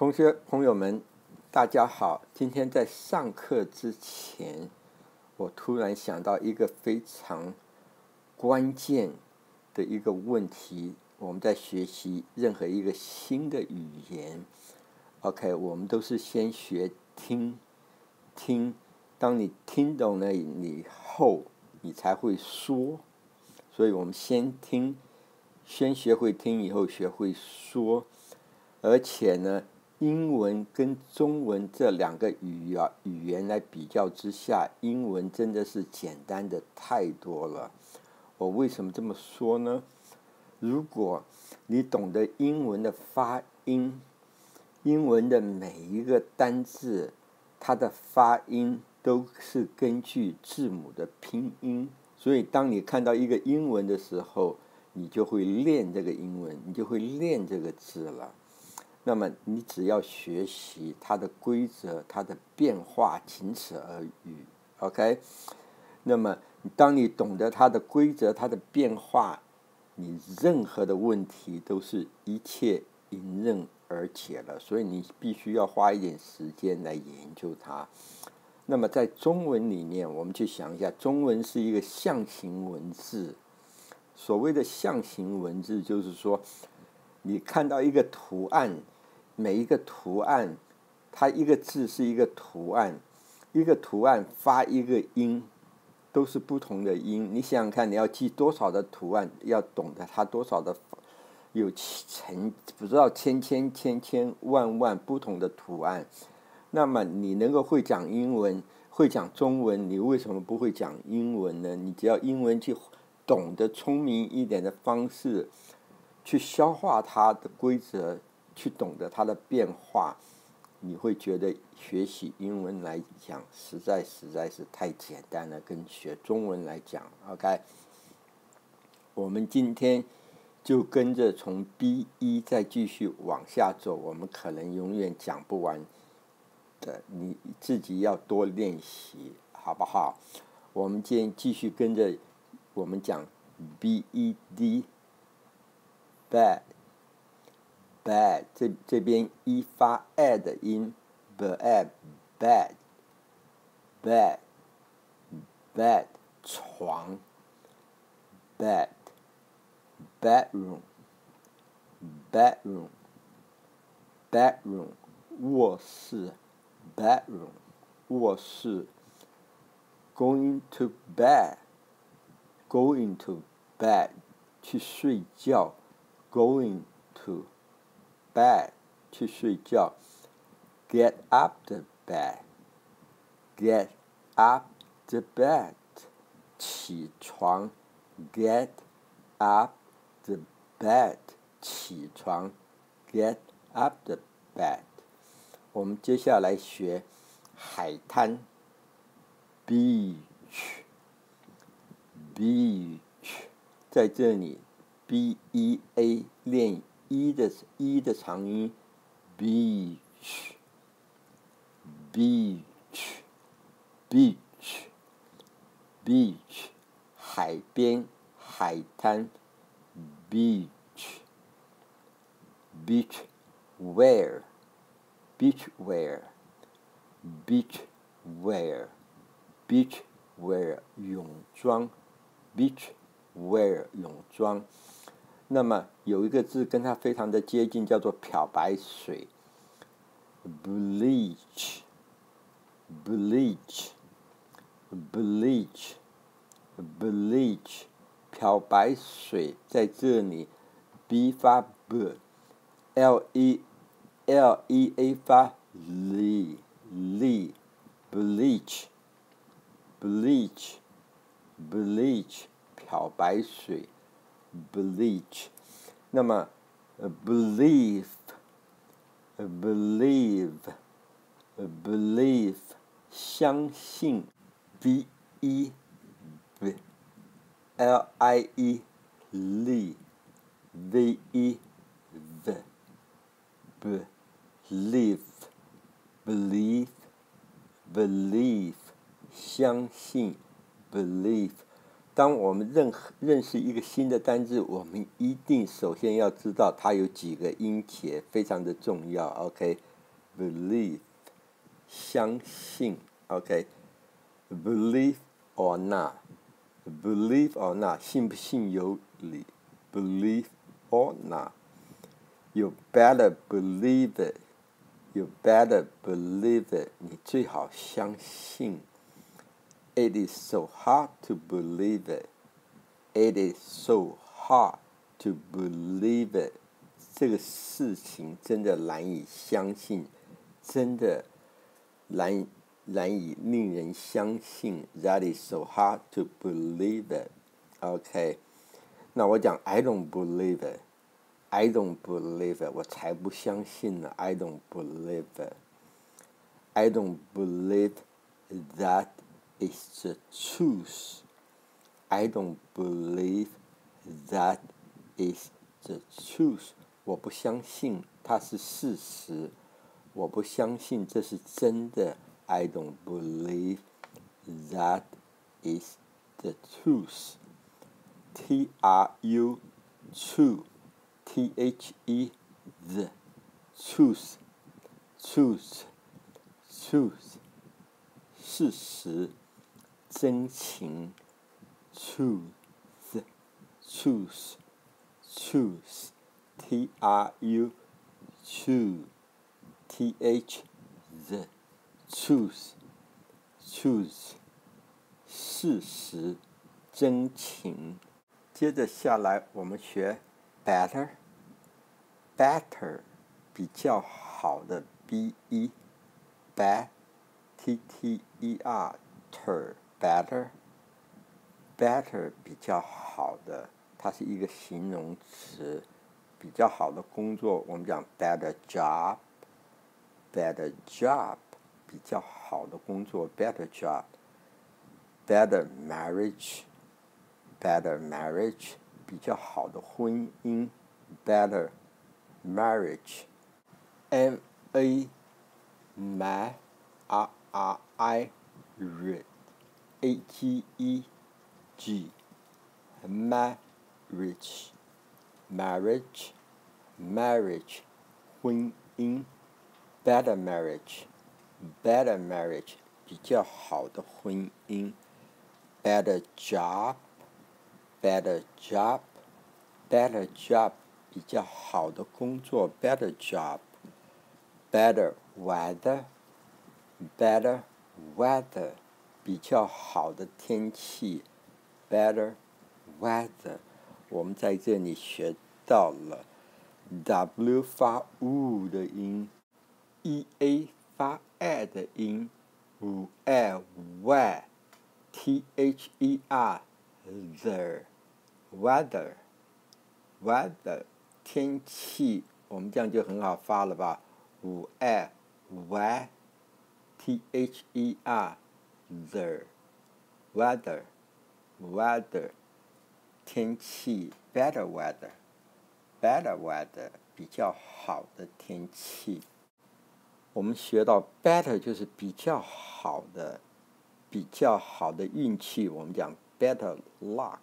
同学朋友们，大家好！今天在上课之前，我突然想到一个非常关键的一个问题。我们在学习任何一个新的语言，OK，我们都是先学听听，当你听懂了以后，你才会说。所以我们先听，先学会听，以后学会说，而且呢。英文跟中文这两个语言语言来比较之下，英文真的是简单的太多了。我为什么这么说呢？如果你懂得英文的发音，英文的每一个单字，它的发音都是根据字母的拼音，所以当你看到一个英文的时候，你就会练这个英文，你就会练这个字了。那么你只要学习它的规则、它的变化，仅此而已。OK，那么当你懂得它的规则、它的变化，你任何的问题都是一切迎刃而解了。所以你必须要花一点时间来研究它。那么在中文里面，我们去想一下，中文是一个象形文字。所谓的象形文字，就是说。你看到一个图案，每一个图案，它一个字是一个图案，一个图案发一个音，都是不同的音。你想想看，你要记多少的图案，要懂得它多少的有成不知道千千千千万万不同的图案。那么你能够会讲英文，会讲中文，你为什么不会讲英文呢？你只要英文去懂得聪明一点的方式。去消化它的规则，去懂得它的变化，你会觉得学习英文来讲，实在实在是太简单了。跟学中文来讲，OK，我们今天就跟着从 B 一再继续往下走，我们可能永远讲不完的，你自己要多练习，好不好？我们今天继续跟着我们讲 B E D。Bad 这这边一发 a 的音，bad，bad，bad，bad，床，bed，bedroom，bedroom，bedroom，卧室，bedroom，卧室，going to bed，going to bed，去睡觉。Going to bed 去睡觉，Get up the bed，Get up the bed 起床，Get up the bed 起床，Get up the bed。我们接下来学海滩，Beach，Beach 在这里。b e a 练一的一的长音，beach beach beach beach 海边海滩，beach beach wear beach wear beach wear beach wear 泳装，beach wear 泳装。 那么有一个字跟它非常的接近，叫做漂白水，bleach，bleach，bleach，bleach，漂白水在这里，b 发 b，l e l e a 发 l，l，bleach，bleach，bleach，漂白水。bleach，那么，believe，believe，believe，相信，b e v l i e v e v believe，believe，believe，相信，believe。 当我们认认识一个新的单字，我们一定首先要知道它有几个音节，非常的重要。OK，believe，相信，OK，believe or not，believe or not，信不信由你，believe or not，you better believe it，you better believe it，你最好相信。It is so hard to believe it. It is so hard to believe it. 这个事情真的难以相信，真的难难以令人相信。That is so hard to believe it. OK，那我讲 I don't believe it. I don't believe it. 我才不相信呢。I don't believe it. I don't believe that is the truth. I don't believe that is the truth. 我不相信它是事实，我不相信这是真的。I don't believe that is the truth. T R U true. T H E the truth. Truth. Truth. 事实。 真情，truth，truth，truth，t r u true，t h the truth，truth，事实，真情。接着下来，我们学 better，better，比较好的，b e t t e r ter。Better，better 比较好的，它是一个形容词，比较好的工作，我们讲 better job，better job 比较好的工作，better job，better marriage，better marriage 比较好的婚姻，better marriage，m a m a r i r a g e g marriage marriage marriage 婚姻 better marriage better marriage 比较好的婚姻 better job better job better job 比较好的工作 better job better weather better weather 比较好的天气，better weather。我们在这里学到了 W 发 U 的音，E A 发 A 的音，U L Y T H E R the weather weather 天气，我们这样就很好发了吧？U L Y T H E R the weather weather 天气 better weather better weather 比较好的天气。我们学到 better 就是比较好的，比较好的运气。我们讲 better luck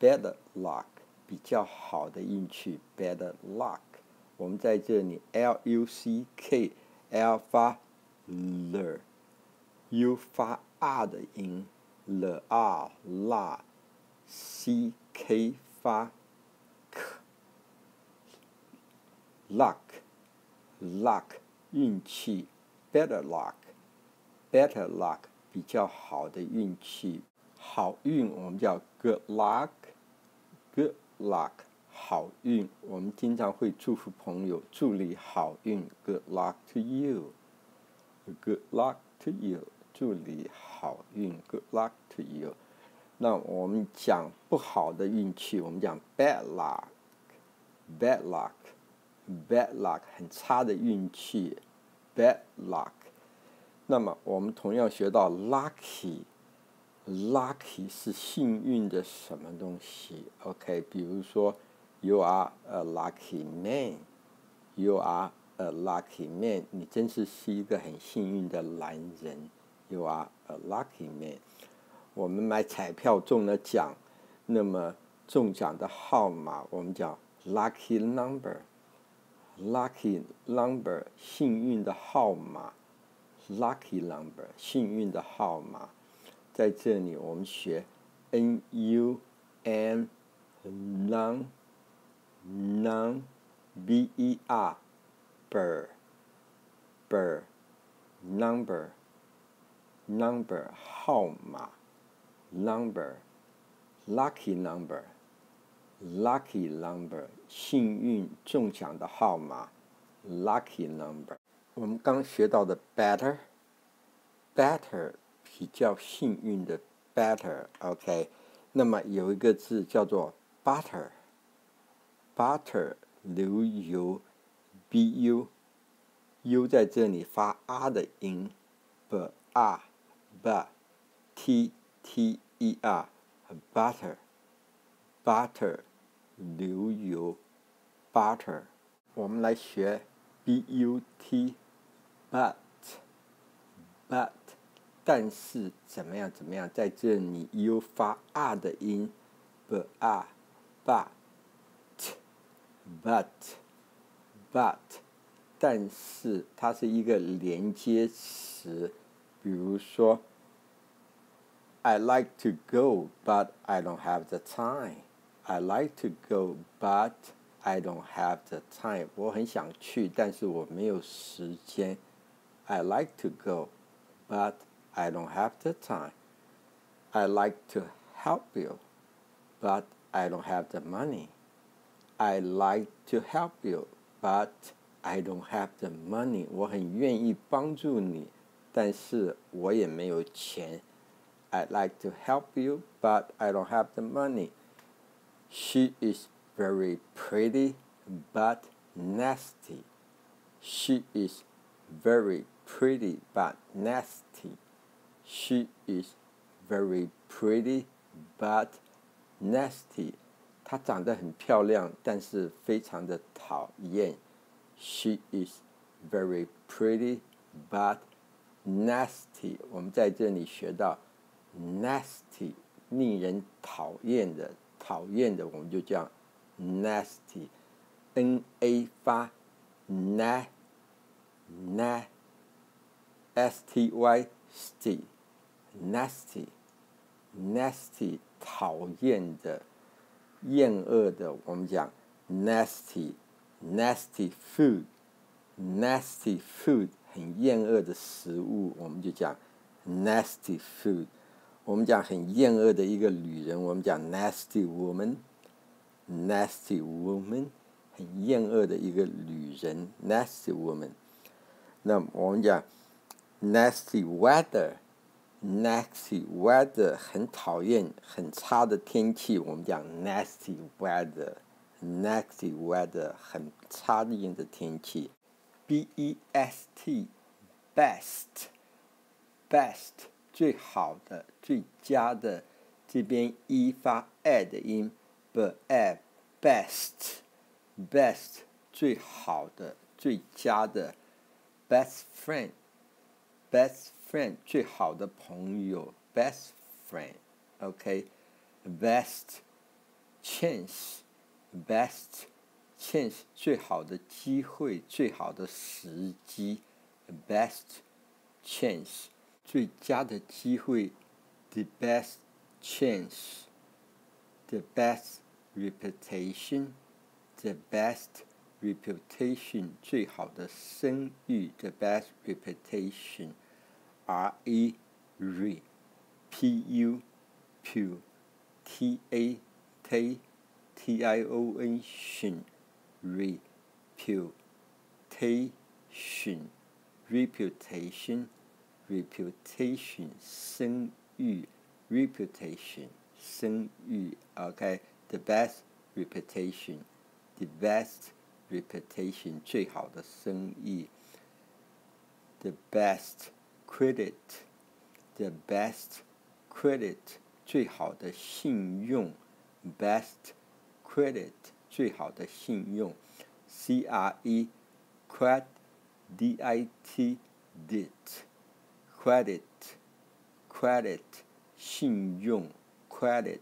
better luck 比较好的运气 better luck。我们在这里 l u c k l 发 l U 发 r 的音，l r la c k 发 k，luck luck 运气，better luck better luck 比较好的运气，好运我们叫 good luck good luck 好运，我们经常会祝福朋友，祝你好运，good luck to you good luck to you。祝你好运，Good luck to you。那我们讲不好的运气，我们讲 bad luck，bad luck，bad luck 很差的运气，bad luck。那么我们同样学到 lucky，lucky 是幸运的什么东西？OK，比如说 You are a lucky man，You are a lucky man，你真是是一个很幸运的男人。You are a lucky man。我们买彩票中了奖，那么中奖的号码我们叫 lucky number。lucky number 幸运的号码，lucky number 幸运的号码，在这里我们学 n u n num num b e r ber ber number number 号码 number lucky number lucky number 幸运中奖的号码，lucky number。我们刚学到的 better，better 比较幸运的 better，OK。那么有一个字叫做 butter，butter 流油，b u，u 在这里发 r 的音，b r b t t e r，butter，butter。流油，butter。我们来学 b u t，but，but，但是怎么样怎么样？在这里 u 发 r 的音，b r but，but，but，但是它是一个连接词，比如说，I like to go, but I don't have the time. I like to go, but I don't have the time. 我很想去，但是我没有时间。I like to go, but I don't have the time. I like to help you, but I don't have the money. I like to help you, but I don't have the money. 我很愿意帮助你， 但是我也没有钱。I like to help you, but I don't have the money. She is very pretty but nasty. She is very pretty but nasty. She is very pretty but nasty. 她长得很漂亮，但是非常的讨厌。She is very pretty but nasty. 我们在这里学到 nasty，令人讨厌的。讨厌的我们就叫 nasty，n a 发，N A，N A，STY，STY，Nasty，Nasty 讨厌的厌恶的我们讲 nasty nasty food nasty food 很厌恶的食物我们就讲 nasty food。我们讲很厌恶的一个女人，我们讲 nasty woman，nasty woman，很厌恶的一个女人，nasty woman。那我们讲 nasty weather，nasty weather 很讨厌、很差的天气，我们讲 nasty weather，nasty weather 很差的的天气 ，b e s t，best，best。最好的、最佳的，这边一发 a 的音，b a best，best 最好的、最佳的，best friend，best friend 最好的朋友，best friend，OK，best chance，best Chance 最好的机会、最好的时机，The，best chance。最佳的机会，the best chance，the best reputation，the best reputation 最好的声誉，the best reputation，r e re，p u pu，t a t t i o n 训，reputation，reputation。reputation 声誉，reputation 声誉，OK，the best reputation，the best reputation 最好的声誉，the best credit，the best credit 最好的信用，best credit 最好的信用，C R E credit，D I T dit。credit credit 信用 credit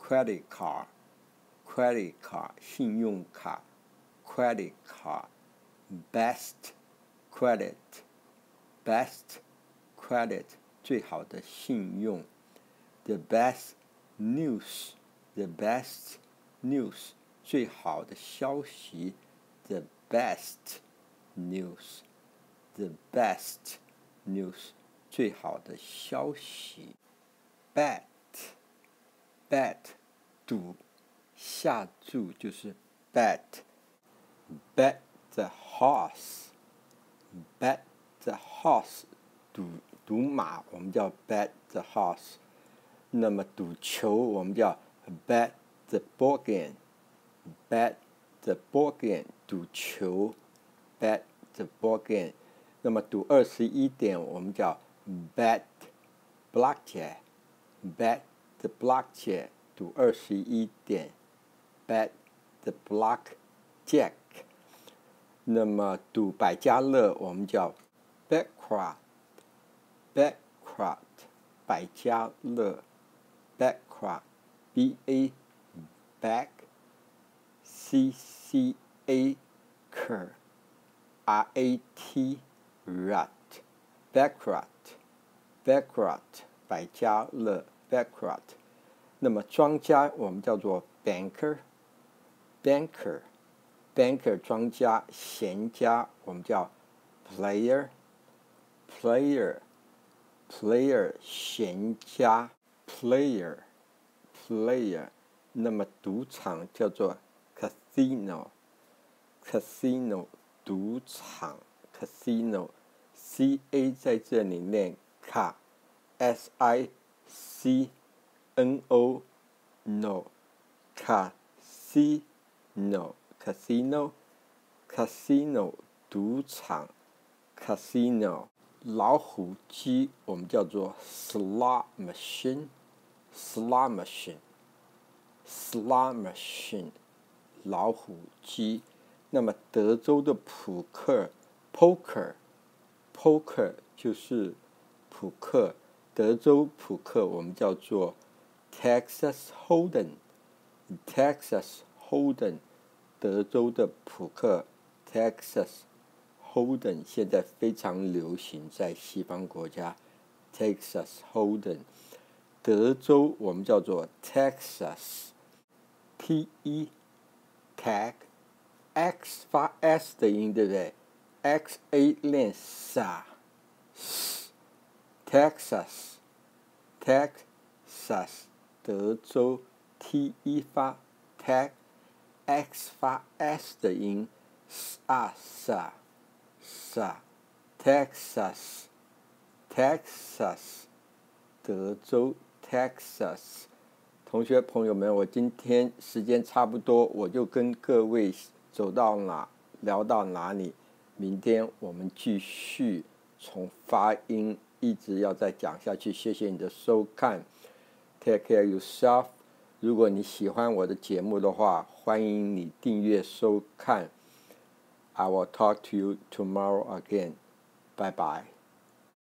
credit card credit card 信用卡 credit card, best credit, best credit 最好的信用，the best news, the best news 最好的消息，the best news, the best news 最好的消息，bet, bet 赌下注就是 bet, bet the horse, bet the horse 赌赌马我们叫 bet the horse，那么赌球我们叫 bet the ball game, Bet the ball game 赌球，bet the ball game，那么赌二十一点我们叫 bet blackjack, bet the blackjack 赌二十一点，bet the blackjack。那么赌百家乐我们叫 baccarat, baccarat 百家乐，baccarat, b a back, c c a c r a t rat, baccarat, baccarat 百家乐，baccarat。那么庄家我们叫做 banker，banker，banker 庄家，闲家我们叫 player，player，player 闲家，player，player。那么赌场叫做 casino，casino 赌场，casino，c a 在这里念 ca，s i c。N O no casino casino casino 赌场 casino 老虎机我们叫做 slot machine slot machine slot machine 老虎机。那么德州的扑克 poker poker 就是扑克，德州扑克我们叫做 Texas Hold'em，Texas Hold'em，德州的扑克，Texas Hold'em 现在非常流行在西方国家，Texas Hold'em，德州我们叫做 Texas，T E Tag，X 发 S 的音对不对？X A 练 S，Texas，Texas。德州 T 一发 T，X 发 S 的音，sa sa sa，Texas，Texas，德州 Texas， 同学朋友们，我今天时间差不多，我就跟各位走到哪聊到哪里，明天我们继续从发音一直要再讲下去。谢谢你的收看。Take care yourself。如果你喜欢我的节目的话，欢迎你订阅收看。I will talk to you tomorrow again. Bye bye.